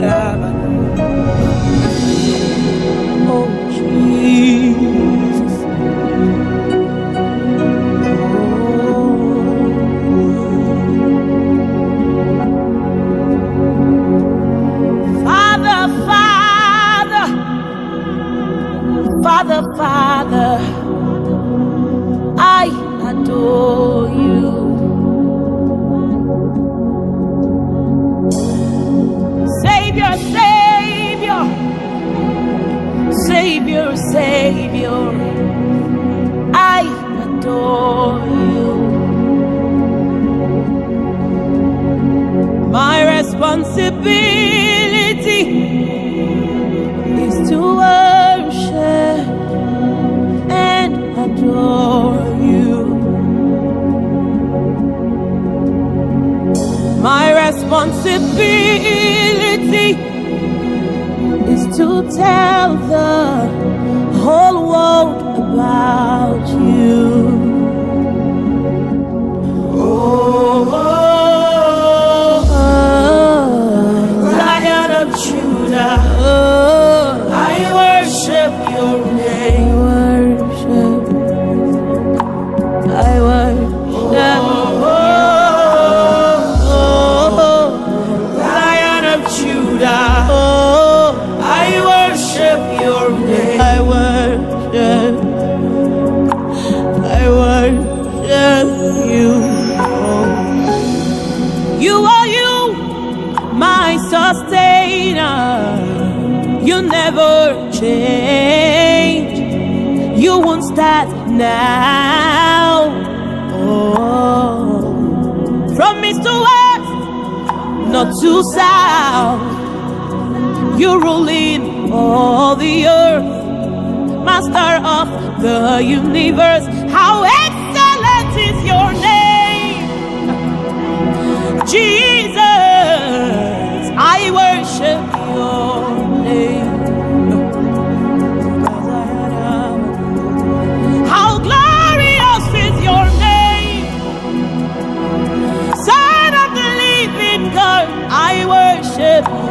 Oh, Father, Father, I adore. Savior, Savior, I adore you. My responsibility is to worship and adore you. My responsibility sustainer. You never change. You won't start now. Oh, from east to west, not to south. You rule in all the earth, master of the universe. How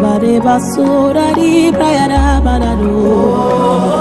Ibade basura di prayara banado.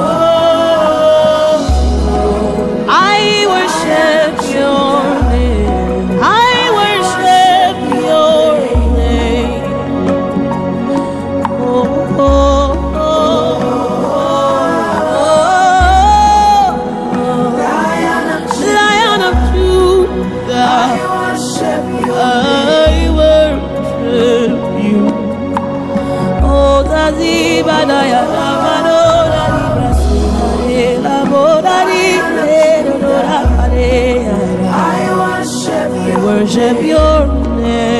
I worship your name.